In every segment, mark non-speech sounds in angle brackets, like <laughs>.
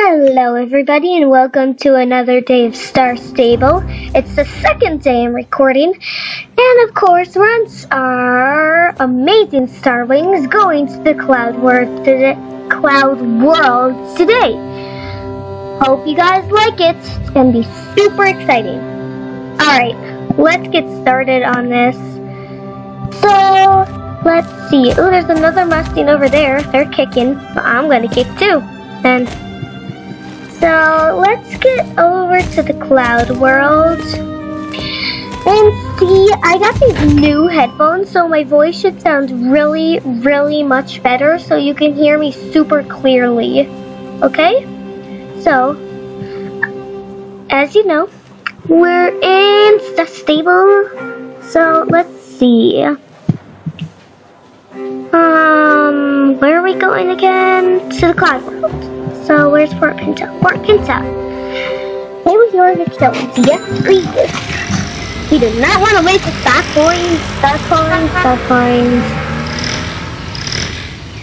Hello everybody and welcome to another day of Star Stable. It's the second day I'm recording and of course we're on our amazing starlings going to the cloud world today, cloud world today. Hope you guys like it. It's gonna be super exciting. Alright, let's get started on this. So let's see. Oh there's another Mustang over there. They're kicking. I'm gonna kick too. And so let's get over to the cloud world. And see, I got these new headphones, so my voice should sound really, really much better so you can hear me super clearly. Okay? So, as you know, we're in the stable. So let's see. Um, where are we going again? To the cloud world. So where's Fort Pinto? Fort Pinto. We are the stones. Yes, please. We do not want to waste the star coins, star coins, star coins.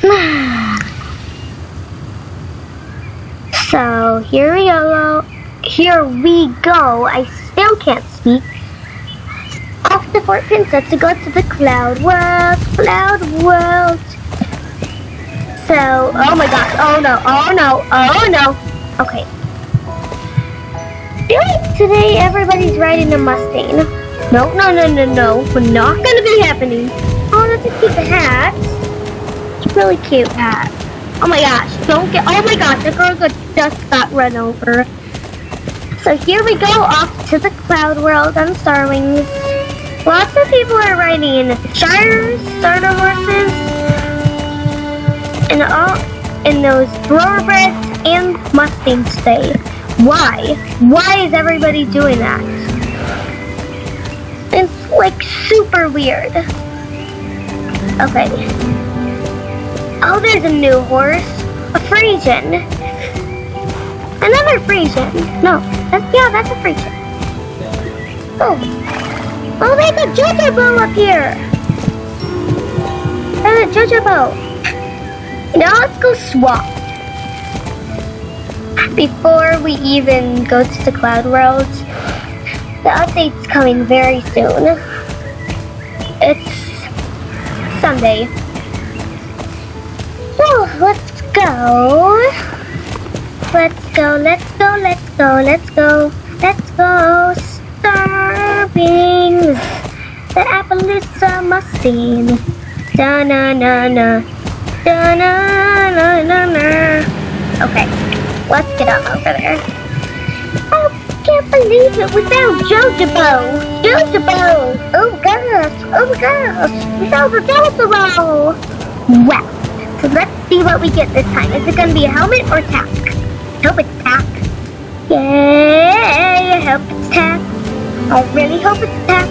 <sighs> so here we go. Here we go. I still can't speak. Off to Fort Pinto to go to the Cloud World. Cloud World. So, oh my gosh, oh no, oh no, oh no. Okay. today everybody's riding a Mustang. No, no, no, no, no. We're not gonna be happening. Oh, that's a cute hat. It's really cute hat. Oh my gosh, don't get, oh my gosh, the girl just got run over. So here we go off to the cloud world on Starlings. Lots of people are riding Shires, starter horses, and all in those thoroughbreds and Mustangs today. Why? Why is everybody doing that? It's like super weird. Okay. Oh, there's a new horse. A Friesian. Another Friesian. No, that's, yeah, that's a Friesian. Oh. Oh, there's a Jojobo up here. There's a Jojobo. Now let's go swap. Before we even go to the cloud world, the update's coming very soon. It's Sunday. So let's go. Let's go, let's go, let's go, let's go, let's go. Starvings. The Appaloosa Mustang. Da na na na. Da -na -na -na -na. Okay, let's get on over there. I can't believe it without Jojobo! Jojobo! Oh gosh! Oh gosh! Without the Jojobo! Well, so let's see what we get this time. Is it gonna be a helmet or tack? Hope it's tack. Yay! I hope it's tack. I really hope it's tack.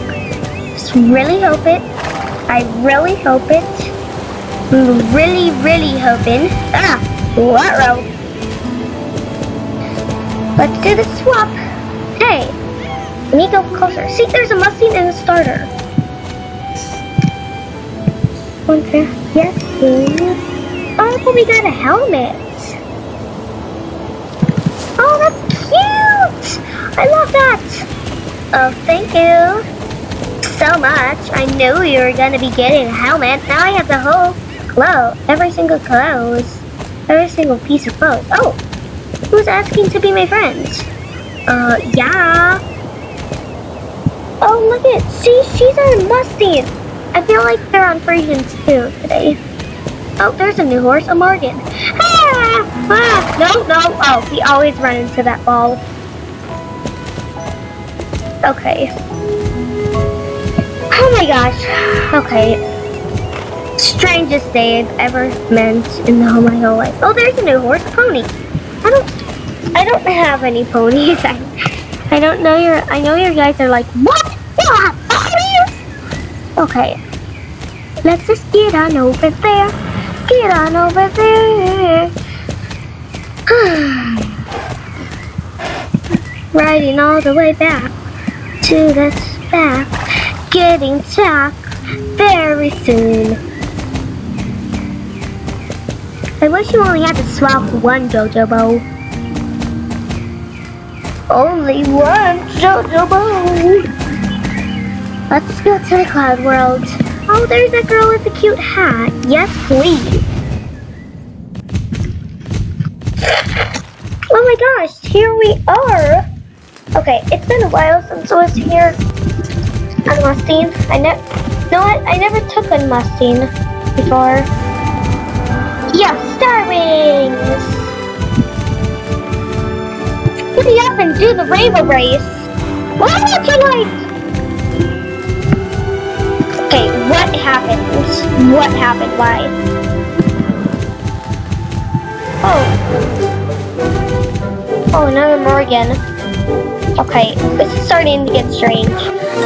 Just really hope it. I really hope it really, really hoping. Ah, what row? Let's do the swap. Hey, let me go closer. See, there's a Mustang and a starter. One. Yes, please. Oh, we got a helmet. Oh, that's cute. I love that. Oh, thank you so much. I knew you were going to be getting a helmet. Now I have the whole clothes. Every single clothes. Every single piece of clothes. Oh! Who's asking to be my friends? Uh, yeah. Oh, look at See, she's on Mustang. I feel like they're on Friesians too today. Oh, there's a new horse, a Morgan. Ah! Ah! No, no. Oh, we always run into that ball. Okay. Oh my gosh. Okay strangest day I've ever met in the my whole life. Oh, there's a new horse, pony. I don't, I don't have any ponies. <laughs> I, I don't know your. I know your guys are like, what? What? Ponies? Okay, let's just get on over there. Get on over there. <sighs> Riding all the way back to the back, getting stuck very soon. I wish you only had to swap one Jojobo. Only one Jojobo. Let's go to the cloud world. Oh, there's a girl with a cute hat. Yes, please. Oh my gosh, here we are. Okay, it's been a while since I was here on Mustine. I never, know what? I never took Mustine before. Star Wings. Giddy up and do the rainbow race. Why tonight? Okay, what happened? What happened? Why? Oh. Oh, another Morgan. Okay, this is starting to get strange.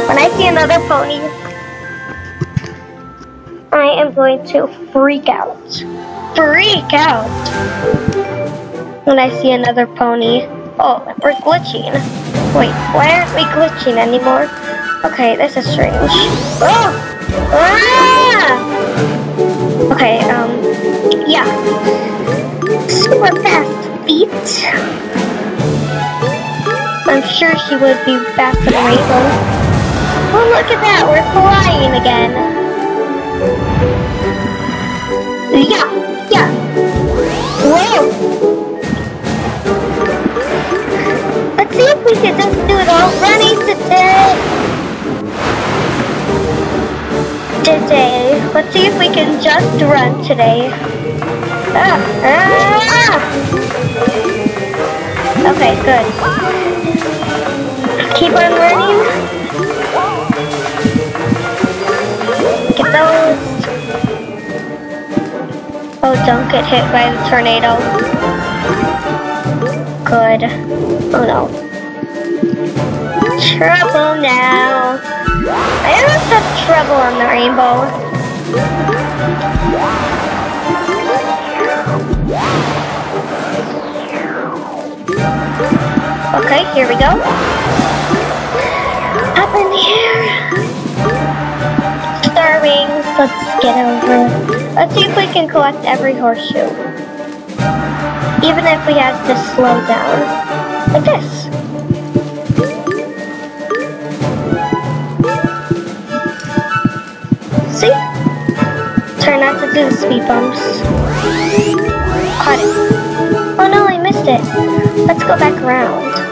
When I see another pony, I going to freak out. Freak out! When I see another pony. Oh, we're glitching. Wait, why aren't we glitching anymore? Okay, this is strange. Oh! Ah! Okay, um, yeah. Super fast feet. I'm sure she would be for the rainbow. Oh, look at that, we're flying again. Yeah, yeah. Let's see if we can just do it all running today. Today. Let's see if we can just run today. Ah, ah. Okay, good. Keep on running. Get those. Oh, don't get hit by the tornado. Good. Oh no. Trouble now. I almost have trouble on the rainbow. Okay, here we go up in the air. Let's get over. Let's see if we can collect every horseshoe. Even if we have to slow down. Like this. See? Try not to do the speed bumps. Caught it. Oh no, I missed it. Let's go back around.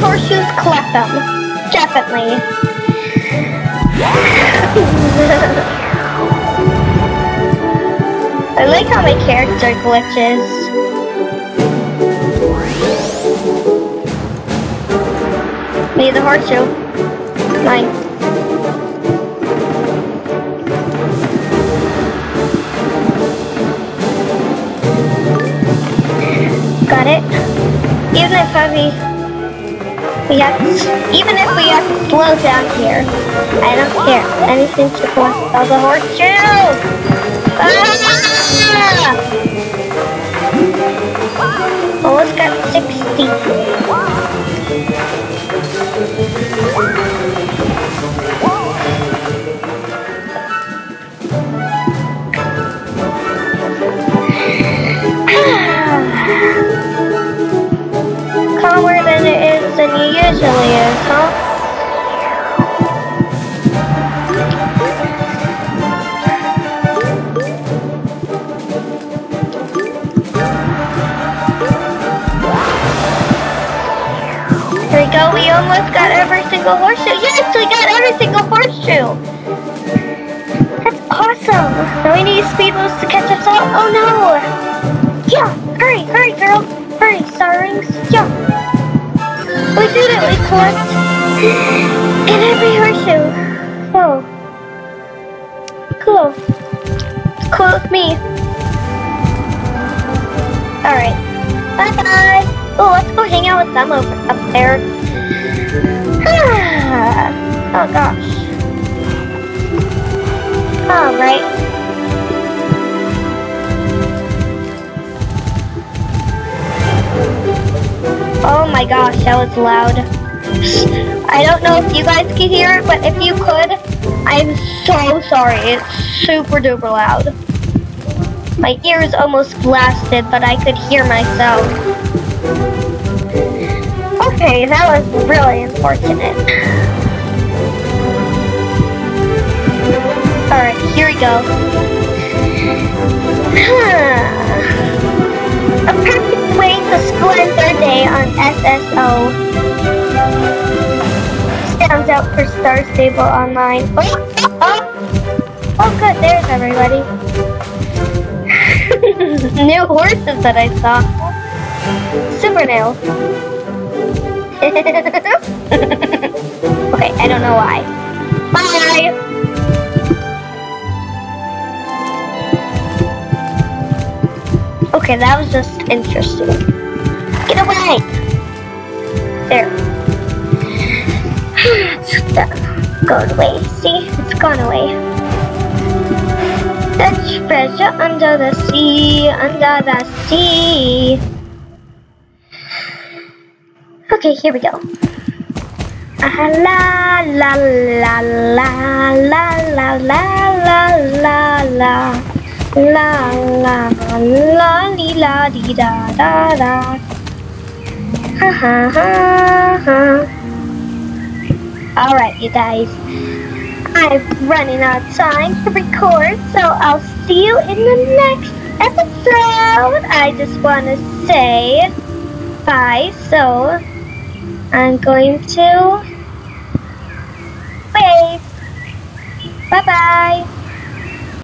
Horseshoes, collect them. Definitely. I like how my character glitches. Need the horseshoe. Mine. Got it. Even if we we have even if we have to slow down here, I don't care. Anything to collect all the horseshoes. Ah! Almost got 60. Almost got every single horseshoe. Yes, we got every single horseshoe. That's awesome. Now we need speed boost to catch us up. Oh no. Yeah, hurry, hurry girl. Hurry, star rings. Yeah. We did it! We collect in every horseshoe. Oh. Cool. cool with me. Alright. Bye bye! Oh, let's go hang out with them over up there. Oh gosh. Alright. Oh my gosh, that was loud. I don't know if you guys can hear it, but if you could, I'm so sorry. It's super duper loud. My ears almost blasted, but I could hear myself. Okay, that was really unfortunate. Alright, here we go. A perfect way to spend their day on SSO. Stands out for Star Stable Online. Oh, oh, oh good, there's everybody. <laughs> New horses that I saw. Super nails. <laughs> okay, I don't know why. Bye! Okay, that was just interesting. Get away! There. <sighs> it's done. Gone away. See? It's gone away. The treasure under the sea, under the sea. Okay, here we go. Ah, la la la la la la la la la la. La la la li la di da da. Ha ha ha ha. Alright, you guys. I'm running out of time to record, so I'll see you in the next episode. I just want to say bye, so I'm going to wave. Bye bye.